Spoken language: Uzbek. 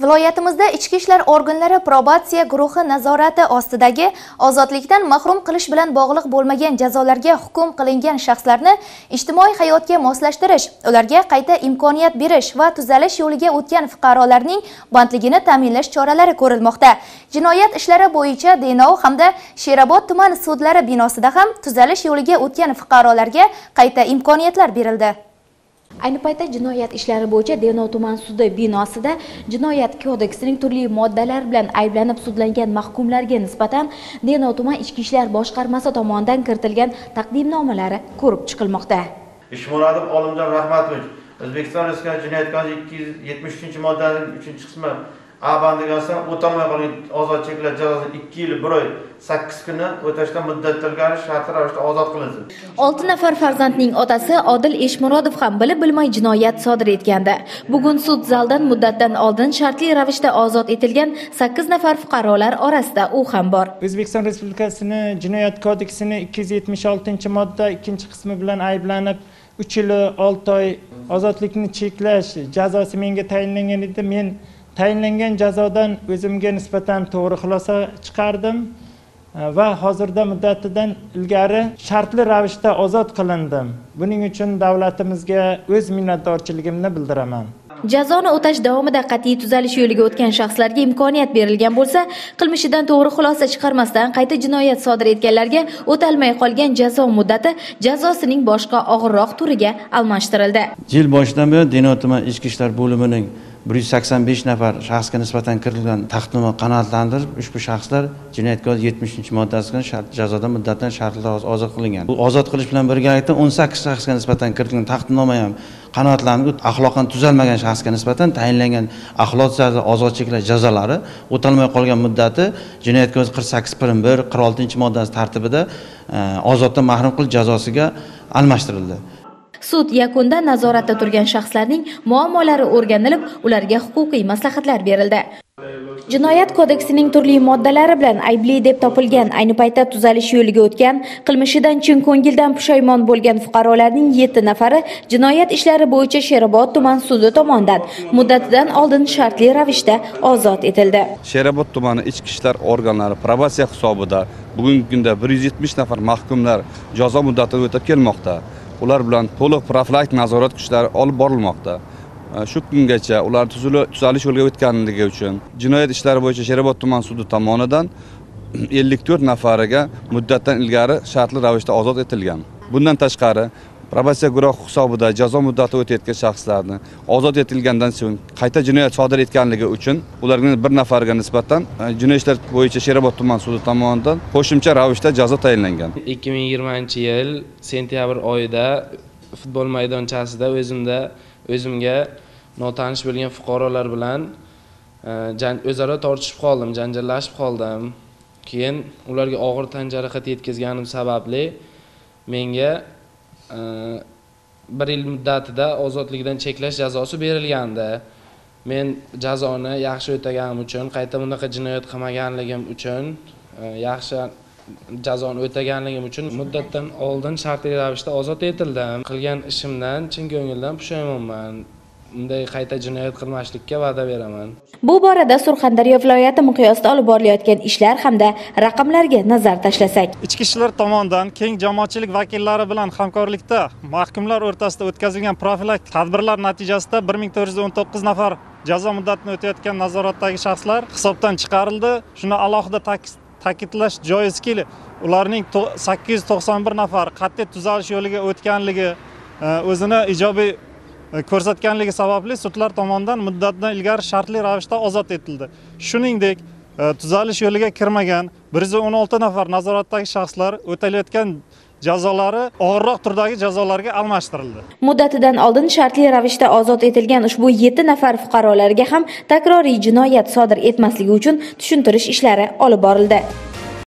Viloyatimizda ichki ishlar organlari probatsiya guruhi nazorati ostidagi ozodlikdan mahrum qilish bilan bog'liq bo'lmagan jazolarga hukm qilingan shaxslarni ijtimoiy hayotga moslashtirish, ularga qayta imkoniyat berish va tuzalish yo'liga o'tgan fuqarolarning bandligini ta'minlash choralari ko'rilmoqda. Jinoyat ishlari bo'yicha Denov hamda Sherobod tuman sudlari binosida ham tuzalish yo'liga o'tgan fuqarolarga qayta imkoniyatlar berildi. Ayni paytda jinoyat ishlari bo'yicha denov tuman sudi binosida jinoyat kodeksining turli moddalari bilan ayblanib sudlangan mahkumlarga nisbatan denov tuman ichki ishlar boshqarmasi tomonidan kiritilgan taqdimnomalari ko'rib chiqilmoqda. Ishmurodov olimjon rahmatovich o'zbekiston respublikasi jinoyat kodeksi ikki yuz yetmish uchinchi moddaning uchinchi qismi a bandiga asosan o'talmay qolgan ozod cheklash jazosini ikki yil bir oy sakkiz kuni o'tashdan muddatga ilgari shartli ravishda ozod qilinsin olti nafar farzandning otasi odil eshmurodov ham bilib bilmay jinoyat sodir etgandi. Bugun sud zaldan muddatdan oldin shartli ravishda ozod etilgan sakkiz nafar fuqarolar orasida u ham bor. O'zbekiston respublikasini jinoyat kodeksining ikki yuz yetmish oltinchi modda ikkinchi qismi bilan ayblanib uch yil olti oy ozodlikni cheklash jazosi menga tayinlangan edi. Men tayinlangan jazodan o'zimga nisbatan to'g'ri xulosa chiqardim va hozirda muddatidan ilgari shartli ravishda ozod qilindim. Buning uchun davlatimizga o'z minnatdorchiligimni bildiraman. Jazoni o'tash davomida qat'iy tuzalish yo'liga o'tgan shaxslarga imkoniyat berilgan bo'lsa qilmishidan to'g'ri xulosa chiqarmasdan qayta jinoyat sodir etganlarga o'talmay qolgan jazo muddati jazosining boshqa og'irroq turiga almashtirildi. Yil boshidan buyon denov tuman ichki ishlar bo'limining bir yuz sakson besh nafar shaxsga nisbatan kiritilgan tahdidnoma qanoatlantirib ushbu shaxslar jinoyat kodeksi yetmishinchi moddasi bilan jazodan muddatdan shartli ozod qilingan. Bu ozod qilish bilan birgalikda o'n sakkiz shaxsga nisbatan kiritilgan taqdimnoma ham qanoatlanib axloqan tuzalmagan shaxsga nisbatan tayinlangan axloq ozod cheklash jazolari o'talmay qolgan muddati jinoyat kodeksi qirq sakkiz prim bir qirq oltinchi moddasi tartibida e, ozoddan mahrum qilish jazosiga almashtirildi. Sud yakunida nazoratda turgan shaxslarning muammolari o'rganilib ularga huquqiy maslahatlar berildi. Jinoyat kodeksining turli moddalari bilan aybli deb topilgan ayni paytda tuzalish yo'liga o'tgan qilmishidan chin ko'ngildan pushaymon bo'lgan fuqarolarning yetti nafari jinoyat ishlari bo'yicha sherobod tuman sudi tomonidan muddatidan oldin shartli ravishda ozod etildi. Sherobod tumani ichki ishlar organlari probatsiya hisobida bugungi kunda bir yuz yetmish nafar mahkumlar jazo muddatini o'tab kelmoqda. Ular bilan to'liq profilaktik nazorat kuchlari olib borilmoqda. Shu kungacha ular tuzalish yo'liga o'tganligi uchun jinoyat ishlari bo'yicha sherobod tuman sudi tomonidan ellik to'rt nafariga muddatdan ilgari shartli ravishda ozod etilgan. Bundan tashqari probatsiya guruhi hisobida jazo muddati o'tayotgan shaxslarni ozod etilgandan so'ng qayta jinoyat sodir etganligi uchun ularning bir nafariga nisbatan e, jinoiy ishlar bo'yicha sherobod tuman sudi tomonidan qo'shimcha ravishda jazo tayinlangan. Ikki ming yigirmanchi yil sentyabr oyida futbol maydonchasida o'zimda o'zimga notanish bo'lgan fuqarolar bilan e, o'zaro tortishib qoldim janjallashib qoldim. Keyin ularga og'ir tan jarohati yetkazganim sababli menga bir yil muddatida ozodlikdan cheklash jazosi berilgandi. Men jazoni yaxshi o'taganim uchun qayta bunaqa jinoyat qilmaganligim uchun e, yaxshi jazoni o'taganligim uchun muddatdan oldin shartli ravishda ozod etildim. Qilgan ishimdan chin ko'ngildan pushaymonman unday qayta jinoyat qilmaslikka va'da beraman. Bu borada surxondaryo viloyati miqyosida olib borilayotgan ishlar hamda raqamlarga nazar tashlasak. Ichki ishlar tomonidan keng jamoatchilik vakillari bilan hamkorlikda mahkumlar o'rtasida o'tkazilgan profilaktik tadbirlar natijasida bir ming to'rt yuz o'n to'qqiz nafar jazo muddatini o'tayotgan nazoratdagi shaxslar hisobdan chiqarildi. Shuni alohida ta'kidlash joizki ularning sakkiz yuz to'qson bir nafar qat'iy tuzalish yo'liga o'tganligi e, o'zini ijobiy E, ko'rsatganligi sababli sudlar tomonidan muddatdan ilgari shartli ravishda ozod etildi. Shuningdek e, tuzalish yo'liga kirmagan bir yuz o'n olti nafar nazoratdagi shaxslar o'talayotgan jazolari og'irroq turdagi jazolarga almashtirildi. Muddatidan oldin shartli ravishda ozod etilgan ushbu yetti nafar fuqarolarga ham takroriy jinoyat sodir etmasligi uchun tushuntirish ishlari olib borildi.